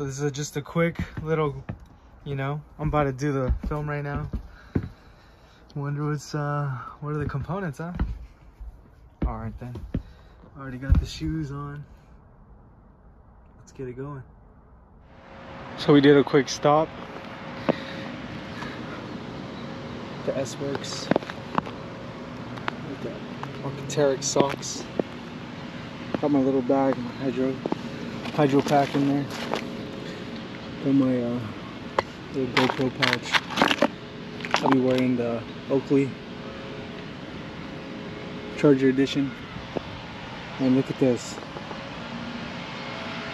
So this is just a quick little, you know, I'm about to do the film right now. Wonder what's, uh, what are the components, huh? All right then. Already got the shoes on. Let's get it going. So we did a quick stop. The S-Works. The Arc'teryx socks. Got my little bag, my hydro, hydro pack in there. Got my uh, little GoPro pouch. I'll be wearing the Oakley Charger Edition. And look at this.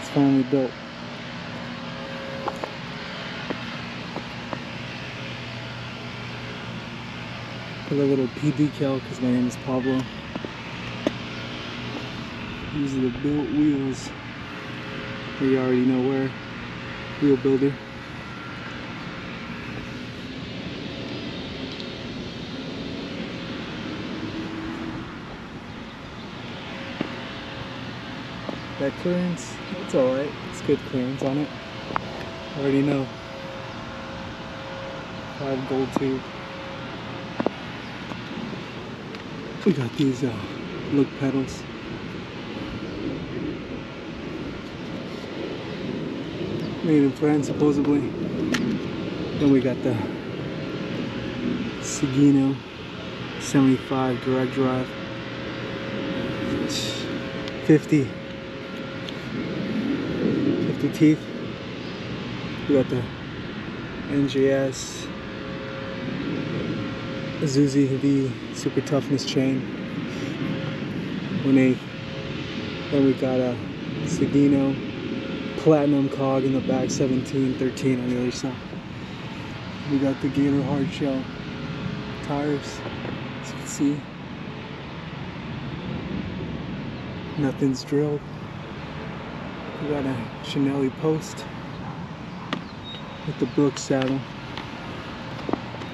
It's finally built. Put a little P decal because my name is Pablo. These are the built wheels. You already know where. Wheel builder. That clearance, it's alright. It's good clearance on it. I already know. Five gold tube. We got these uh, look pedals. Made in France supposedly. Then we got the Sugino 75 direct drive. 50 50 teeth. We got the NJS Izumi V Super Toughness chain. One eighth. Then we got uh, a Sugino Platinum cog in the back, 17, 13 on the other side. We got the Gator hard shell tires, as you can see. Nothing's drilled. We got a Cinelli post with the Brooks saddle.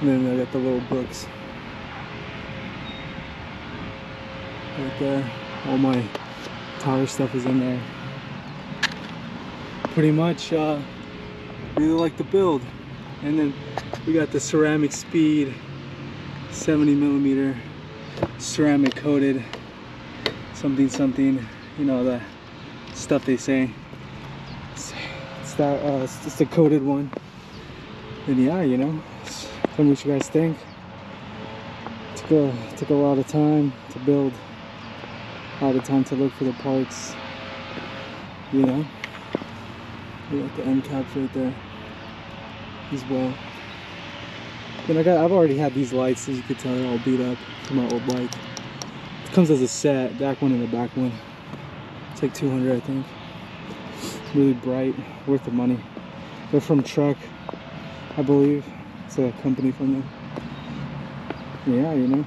And then I got the little Brooks right there. All my tire stuff is in there. Pretty much uh, really like the build. And then we got the CeramicSpeed 70 millimeter ceramic coated something something you know the stuff they say. It's, it's that uh it's just a coated one. And yeah you know tell me what you guys think. It took a it took a lot of time to build. A lot of time to look for the parts you know we got the end caps right there as well. Then I got I've already had these lights as you can tell they're all beat up from my old bike. It comes as a set back one and the back one. It's like 200 I think. Really bright worth the money. They're from Trek I believe. It's a company from them. Yeah you know